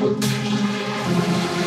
Música